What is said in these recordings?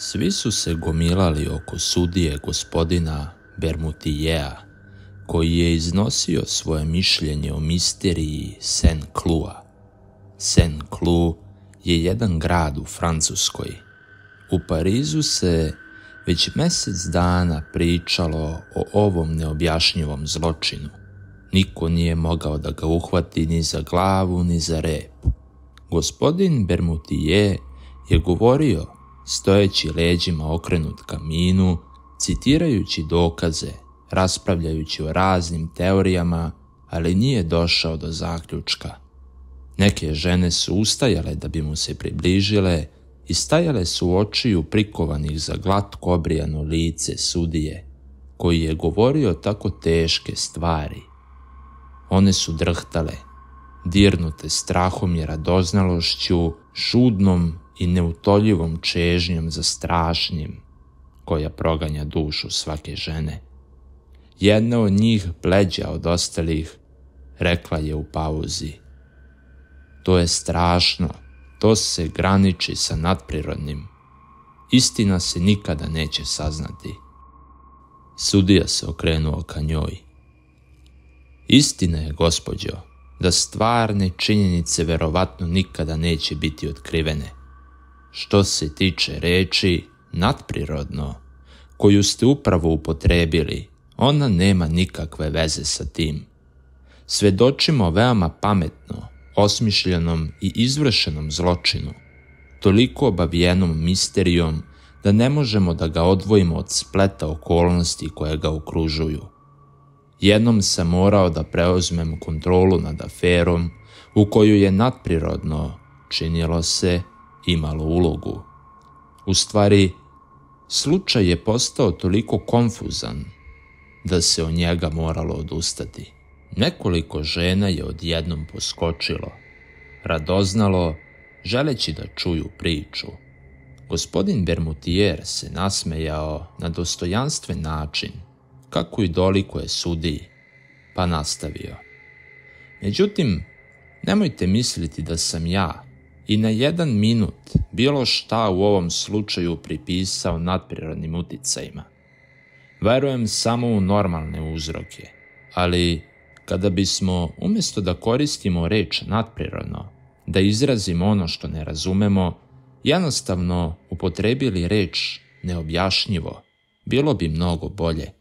Svi su se gomilali oko sudije gospodina Bermutijeja, koji je iznosio svoje mišljenje o misteriji Saint-Cloua. Saint-Cloud je jedan grad u Francuskoj. U Parizu se već mjesec dana pričalo o ovom neobjašnjivom zločinu. Niko nije mogao da ga uhvati ni za glavu ni za rep. Gospodin Bermutije je govorio, stojeći leđima okrenut kaminu, citirajući dokaze, raspravljajući o raznim teorijama, ali nije došao do zaključka. Neke žene su ustajale da bi mu se približile i stajale su očiju prikovanih za glatko obrijano lice sudije, koji je govorio tako teške stvari. One su drhtale, dirnute strahom i radoznalošću, šudnom i neutoljivom čežnjom za strašnjim, koja proganja dušu svake žene. Jedna od njih, bleđa od ostalih, rekla je u pauzi. To je strašno, to se graniči sa nadprirodnim. Istina se nikada neće saznati. Sudija se okrenuo ka njoj. Istina je, gospođo, da stvarne činjenice verovatno nikada neće biti otkrivene. Što se tiče reči nadprirodno, koju ste upravo upotrebili, ona nema nikakve veze sa tim. Svedočimo veoma pametno, osmišljenom i izvršenom zločinu, toliko obavijenom misterijom da ne možemo da ga odvojimo od spleta okolnosti koje ga okružuju. Jednom sam morao da preuzmem kontrolu nad aferom u koju je nadprirodno, činilo se, imalo ulogu. U stvari, slučaj je postao toliko konfuzan da se od njega moralo odustati. Nekoliko žena je odjednom poskočilo, radoznalo, želeći da čuju priču. Gospodin Bermutier se nasmejao na dostojanstven način, kako i je sudiji, pa nastavio. Međutim, nemojte misliti da sam ja i na jedan minut bilo šta u ovom slučaju pripisao nadprirodnim uticajima. Verujem samo u normalne uzroke, ali kada bismo, umjesto da koristimo reč nadprirodno, da izrazimo ono što ne razumemo, jednostavno upotrebili reč neobjašnjivo, bilo bi mnogo bolje.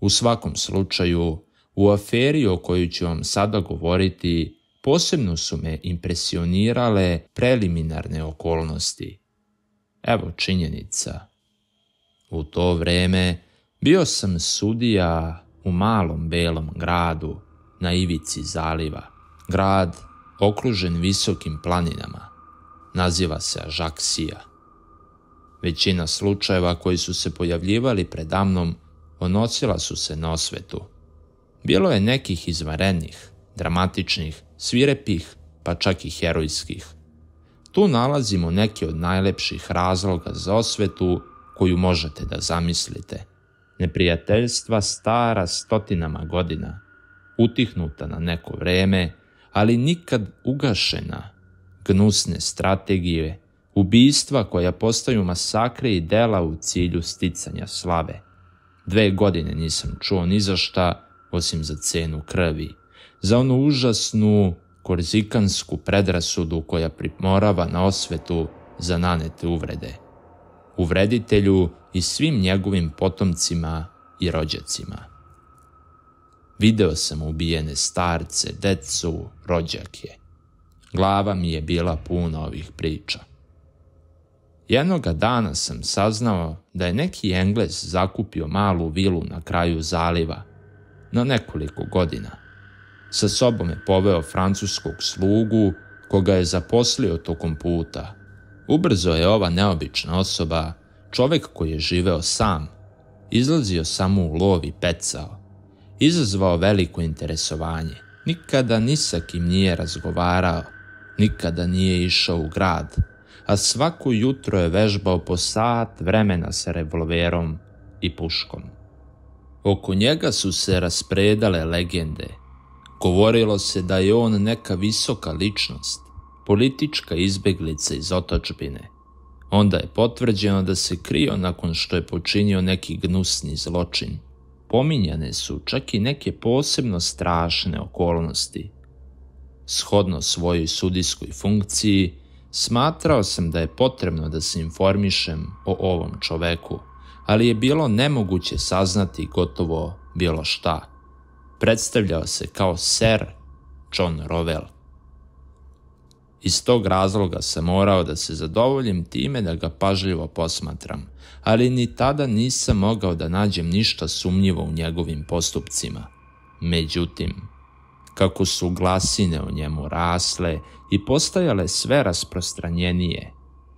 U svakom slučaju, u aferi o kojoj ću vam sada govoriti, posebno su me impresionirale preliminarne okolnosti. Evo činjenica. U to vreme bio sam sudija u malom belom gradu na ivici zaliva. Grad okružen visokim planinama. Naziva se Ažaksija. Većina slučajeva koji su se pojavljivali predamnom onosila su se na osvetu. Bilo je nekih izvarenih, dramatičnih, svirepih, pa čak i herojskih. Tu nalazimo neke od najlepših razloga za osvetu koju možete da zamislite. Neprijateljstva stara stotinama godina, utihnuta na neko vreme, ali nikad ugašena, gnusne strategije, ubijstva koja postaju masakre i dela u cilju sticanja slave. Dve godine nisam čuo ni za šta, osim za cenu krvi, za onu užasnu korzikansku predrasudu koja primorava na osvetu za nanete uvrede. Uvreditelju i svim njegovim potomcima i rođacima. Video sam ubijene starce, decu, rođake. Glava mi je bila puna ovih priča. Jednoga dana sam saznao da je neki Englez zakupio malu vilu na kraju zaliva na nekoliko godina. Sa sobom je poveo francuskog slugu koga je zaposlio tokom puta. Ubrzo je ova neobična osoba, čovjek koji je živeo sam, izlazio samo u lov i pecao izazvao veliko interesovanje. Nikada ni sa kim nije razgovarao, nikada nije išao u grad, a svako jutro je vežbao po sat vremena sa revolverom i puškom. Oko njega su se raspredale legende. Govorilo se da je on neka visoka ličnost, politička izbeglica iz otočbine. Onda je potvrđeno da se krio nakon što je počinio neki gnusni zločin. Pominjane su čak i neke posebno strašne okolnosti. Shodno svojoj sudijskoj funkciji, smatrao sam da je potrebno da se informišem o ovom čoveku, ali je bilo nemoguće saznati gotovo bilo šta. Predstavljao se kao Sir John Rovel. Iz tog razloga sam morao da se zadovoljim time da ga pažljivo posmatram, ali ni tada nisam mogao da nađem ništa sumnjivo u njegovim postupcima. Međutim, kako su glasine o njemu rasle i postajale sve rasprostranjenije,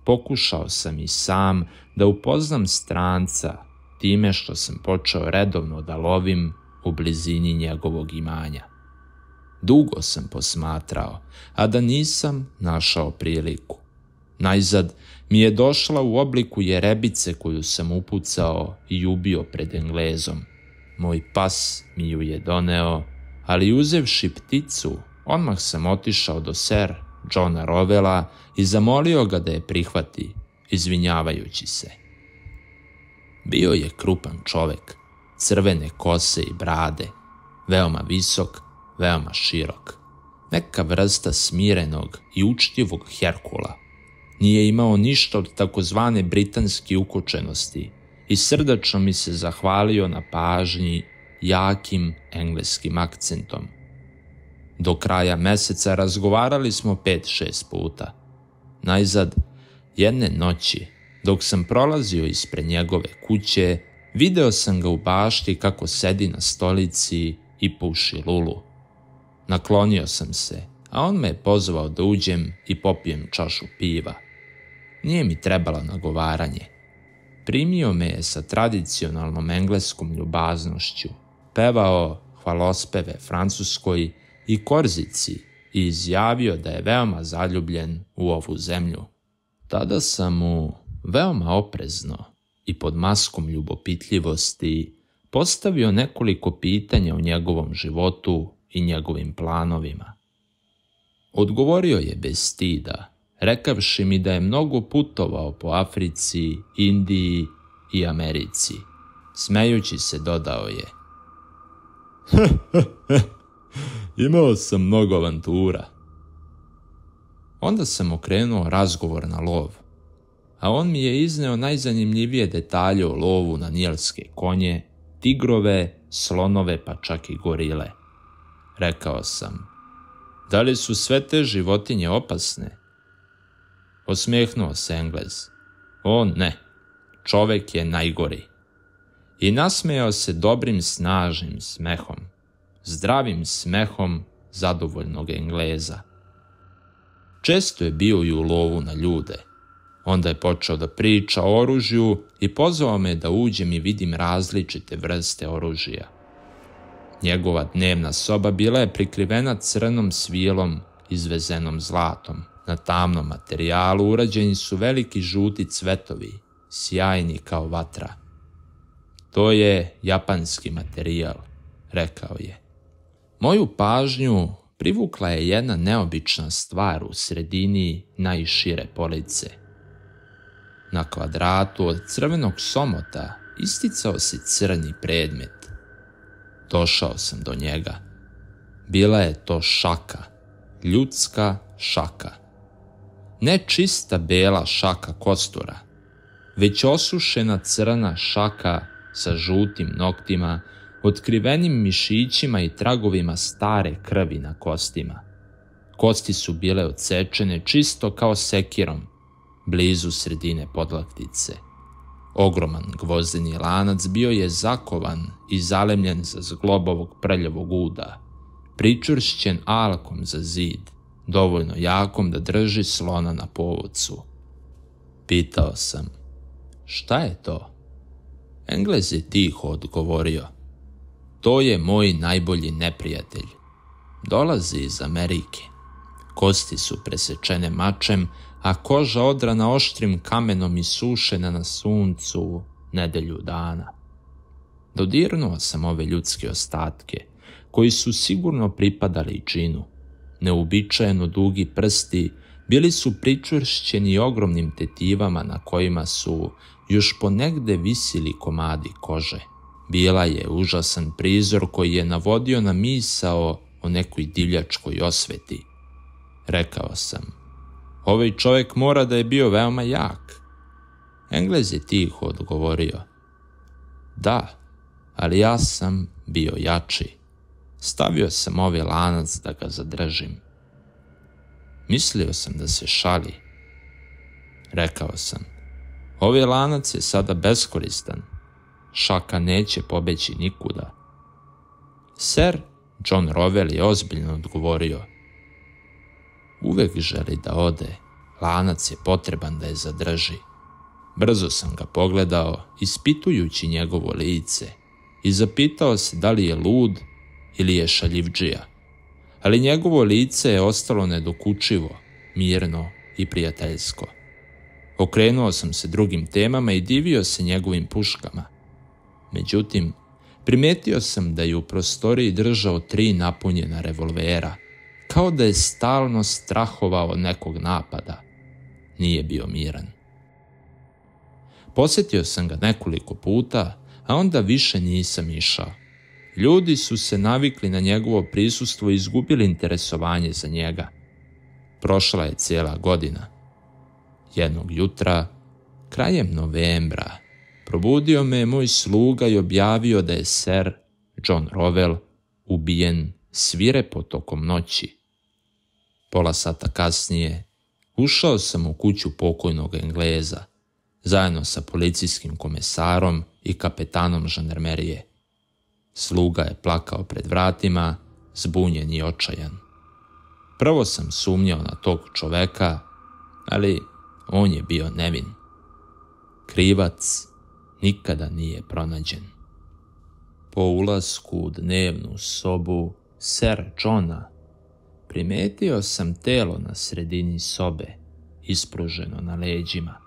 pokušao sam i sam da upoznam stranca time što sam počeo redovno da lovim u blizini njegovog imanja. Dugo sam posmatrao, a da nisam našao priliku. Najzad mi je došla u obliku jerebice koju sam upucao i ubio pred Englezom. Moj pas mi ju je doneo, ali uzevši pticu, odmah sam otišao do ser Johna Rovela i zamolio ga da je prihvati, izvinjavajući se. Bio je krupan čovek, crvene kose i brade, veoma visok, veoma širok. Neka vrsta smirenog i učtivog Herkula. Nije imao ništa od takozvane britanske ukočenosti i srdačno mi se zahvalio na pažnji jakim engleskim akcentom. Do kraja meseca razgovarali smo pet, šest puta. Najzad, jedne noći, dok sam prolazio ispred njegove kuće, video sam ga u bašti kako sedi na stolici i puši lulu. Naklonio sam se, a on me je pozvao da uđem i popijem čašu piva. Nije mi trebalo nagovaranje. Primio me je sa tradicionalnom engleskom ljubaznošću, pevao hvalospeve francuskoj i korzici i izjavio da je veoma zaljubljen u ovu zemlju. Tada sam mu veoma oprezno i pod maskom ljubopitljivosti postavio nekoliko pitanja o njegovom životu i njegovim planovima. Odgovorio je bez stida, rekavši mi da je mnogo putovao po Africi, Indiji i Americi. Smejući se dodao je – Imao sam mnogo avantura. Onda sam okrenuo razgovor na lov, a on mi je izneo najzanimljivije detalje o lovu na nijelske konje, tigrove, slonove pa čak i gorile. Rekao sam, da li su sve te životinje opasne? Osmehnuo se Englez. On ne, čovek je najgori i nasmejao se dobrim snažnim smehom, zdravim smehom zadovoljnog Engleza. Često je bio i u lovu na ljude. Onda je počeo da priča o oružju i pozvao me da uđem i vidim različite vrste oružja. Njegova dnevna soba bila je prikrivena crnom svilom izvezenom zlatom. Na tamnom materijalu urađeni su veliki žuti cvetovi, sjajni kao vatra. To je japanski materijal, rekao je. Moju pažnju privukla je jedna neobična stvar u sredini najšire police. Na kvadratu od crvenog somota isticao se crni predmet. Došao sam do njega. Bila je to šaka, ljudska šaka. Ne čista bela šaka kostura, već osušena crna šaka sa žutim noktima, otkrivenim mišićima i tragovima stare krvi na kostima. Kosti su bile odsečene čisto kao sekirom, blizu sredine podlaktice. Ogroman gvozdeni lanac bio je zakovan i zalemljen za zglobovog prljavog uda, pričvršćen alkom za zid, dovoljno jakom da drži slona na povodcu. Pitao sam, šta je to? Englez je tiho odgovorio. To je moj najbolji neprijatelj. Dolazi iz Amerike. Kosti su presečene mačem, a koža odrana oštrim kamenom i sušena na suncu nedelju dana. Dodirnuo sam ove ljudske ostatke, koji su sigurno pripadali džinu. Neobičajeno dugi prsti bili su pričvršćeni ogromnim tetivama na kojima su još ponegde visili komadi kože. Bila je užasan prizor koji je navodio na misao o nekoj divljačkoj osveti. Rekao sam, ovaj čovjek mora da je bio veoma jak. Englez je tiho odgovorio, da, ali ja sam bio jači. Stavio sam ovaj lanac da ga zadržim. Mislio sam da se šali. Rekao sam, ovaj lanac je sada beskoristan. Šaka neće pobeći nikuda. Sir John Rovel je ozbiljno odgovorio. Uvek želi da ode, lanac je potreban da je zadrži. Brzo sam ga pogledao, ispitujući njegovo lice, i zapitao se da li je lud ili je šaljivđija. Ali njegovo lice je ostalo nedokučivo, mirno i prijateljsko. Okrenuo sam se drugim temama i divio se njegovim puškama. Međutim, primetio sam da je u prostoriji držao tri napunjena revolvera, kao da je stalno strahovao nekog napada. Nije bio miran. Posjetio sam ga nekoliko puta, a onda više nisam išao. Ljudi su se navikli na njegovo prisustvo i izgubili interesovanje za njega. Prošla je cijela godina. Jednog jutra, krajem novembra, probudio me moj sluga i objavio da je ser John Rovel ubijen svirepo tokom noći. Pola sata kasnije ušao sam u kuću pokojnog Engleza, zajedno sa policijskim komesarom i kapetanom žandarmerije. Sluga je plakao pred vratima, zbunjen i očajan. Prvo sam sumnjao na tog čoveka, ali on je bio nevin. Krivac nikada nije pronađen. Po ulasku u dnevnu sobu Sir Johna primetio sam telo na sredini sobe, ispruženo na leđima.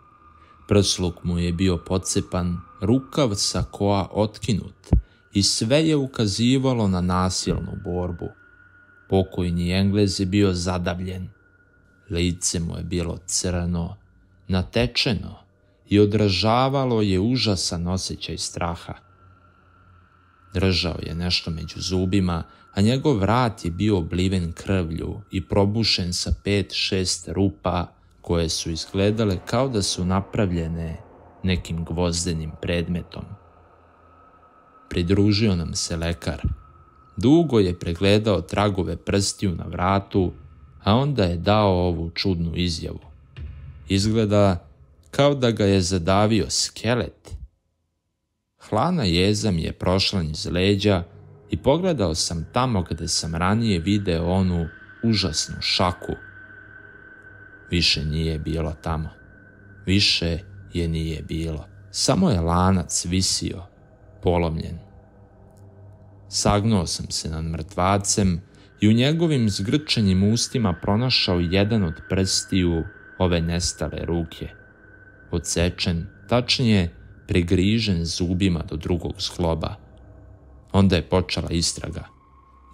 Prsluk mu je bio pocepan, rukav sa koa otkinut i sve je ukazivalo na nasilnu borbu. Pokojni Englez je bio zadavljen. Lice mu je bilo crno, natečeno i odražavalo je užasan osjećaj straha. Držao je nešto među zubima, a njegov vrat je bio obliven krvlju i probušen sa pet, šest rupa koje su izgledale kao da su napravljene nekim gvozdenim predmetom. Pridružio nam se lekar. Dugo je pregledao tragove prstiju na vratu, a onda je dao ovu čudnu izjavu. Izgleda kao da ga je zadavio skelet. Hlana jeza mi je prošla iz leđa i pogledao sam tamo gde sam ranije video onu užasnu šaku. Više nije bilo tamo. Više je nije bilo. Samo je lanac visio, polomljen. Sagnuo sam se nad mrtvacem i u njegovim zgrčenim ustima pronašao jedan od prstiju ove nestale ruke. Odsečen, tačnije pregrižen zubima do drugog skloba. Onda je počela istraga.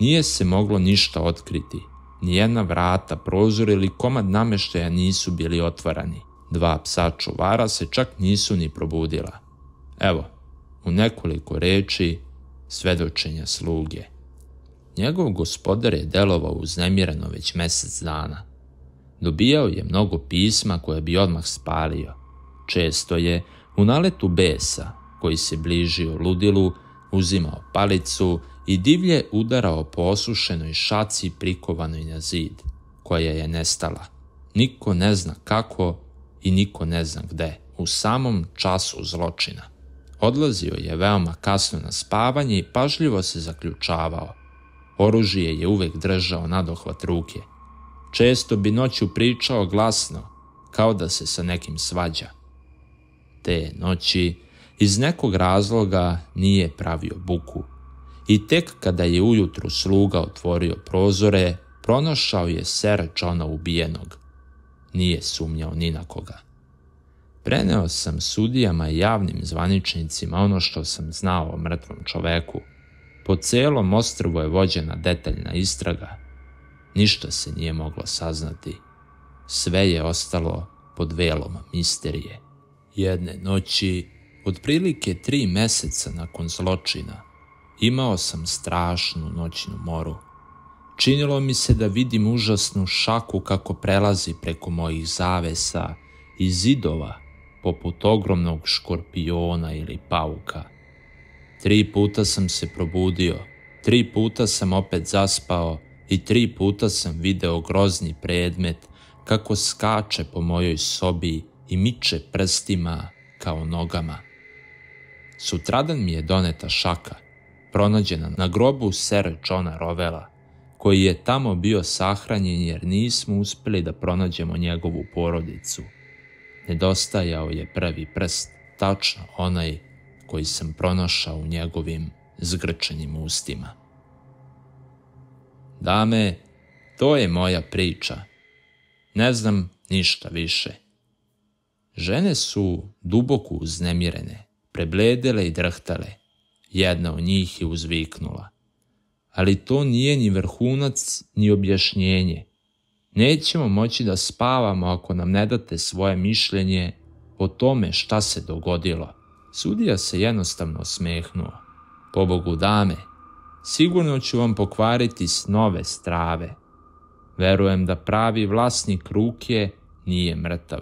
Nije se moglo ništa otkriti. Nijedna vrata, prozor ili komad nameštaja nisu bili otvarani. Dva psa čuvara se čak nisu ni probudila. Evo, u nekoliko reči svedočenja sluge. Njegov gospodar je delovao uznemireno već mesec dana. Dobijao je mnogo pisma koje bi odmah spalio. Često je, u naletu besa, koji se bližio ludilu, uzimao palicu i divlje udarao po osušenoj šaci prikovanoj na zid, koja je nestala. Niko ne zna kako i niko ne zna gde, u samom času zločina. Odlazio je veoma kasno na spavanje i pažljivo se zaključavao. Oružje je uvek držao nadohvat ruke. Često bi noću pričao glasno, kao da se sa nekim svađa. Te noći iz nekog razloga nije pravio buku i tek kada je ujutru sluga otvorio prozore, pronašao je Sera Johna ubijenog. Nije sumnjao ni na koga. Preneo sam sudijama i javnim zvaničnicima ono što sam znao o mrtvom čoveku. Po celom ostrvu je vođena detaljna istraga. Ništa se nije moglo saznati. sve je ostalo pod velom misterije. Jedne noći, otprilike tri meseca nakon zločina, imao sam strašnu noćnu moru. Činilo mi se da vidim užasnu šaku kako prelazi preko mojih zavesa i zidova, poput ogromnog škorpiona ili pauka. Tri puta sam se probudio, tri puta sam opet zaspao i tri puta sam video grozni predmet kako skače po mojoj sobi i miče prstima kao nogama. Sutradan mi je doneta šaka, pronađena na grobu Sir Johna Rovela, koji je tamo bio sahranjen jer nismo uspeli da pronađemo njegovu porodicu. Nedostajao je prvi prst, tačno onaj koji sam pronašao u njegovim zgrčenim ustima. Dame, to je moja priča. Ne znam ništa više. Žene su duboko uznemirene, prebledele i drhtale. Jedna od njih je uzviknula. Ali to nije ni vrhunac, ni objašnjenje. Nećemo moći da spavamo ako nam ne date svoje mišljenje o tome šta se dogodilo. Sudija se jednostavno smehnuo. Pobogu dame, sigurno ću vam pokvariti snove strave. Verujem da pravi vlasnik ruke nije mrtav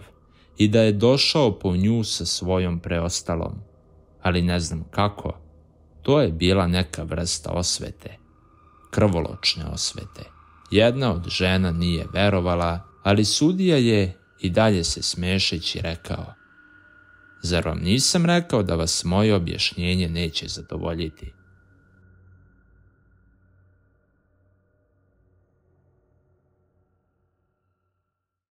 i da je došao po nju sa svojom preostalom. Ali ne znam kako. To je bila neka vrsta osvete. Krvoločne osvete. Jedna od žena nije verovala, ali sudija je i dalje se smešeći rekao Zar vam nisam rekao da vas moje objašnjenje neće zadovoljiti?